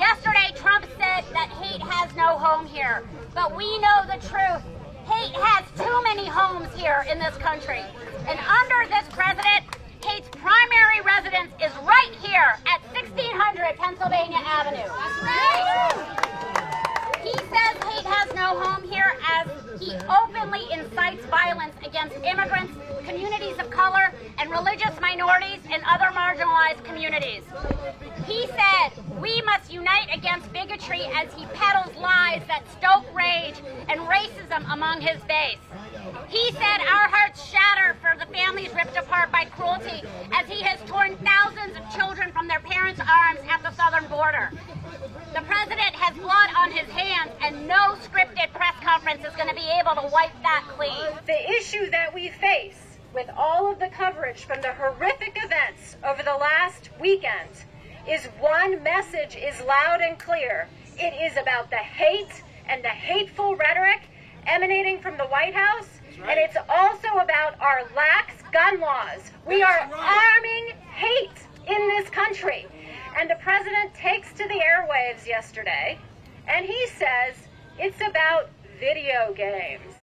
Yesterday, Trump said that hate has no home here. But we know the truth. Hate has too many homes here in this country. And under this president, hate's primary residence is right here at 1600 Pennsylvania Avenue. He says hate has no home here as he openly incites violence against immigrants, communities of color, and religious minorities and other marginalized communities. He said we must unite against bigotry as he peddles lies that stoke rage and racism among his base. He said our hearts shatter for the families ripped apart by cruelty as he has torn thousands of children from their parents' arms at the southern border. The president has blood on his hands, and no scripted press conference is going to be able to wipe that clean. The issue that we face with all of the coverage from the horrific events over the last weekend is one message is loud and clear. It is about the hate and the hateful rhetoric emanating from the White House, right. and it's also about our lax gun laws. We are right. arming hate in this country. And the president takes to the airwaves yesterday and he says it's about video games.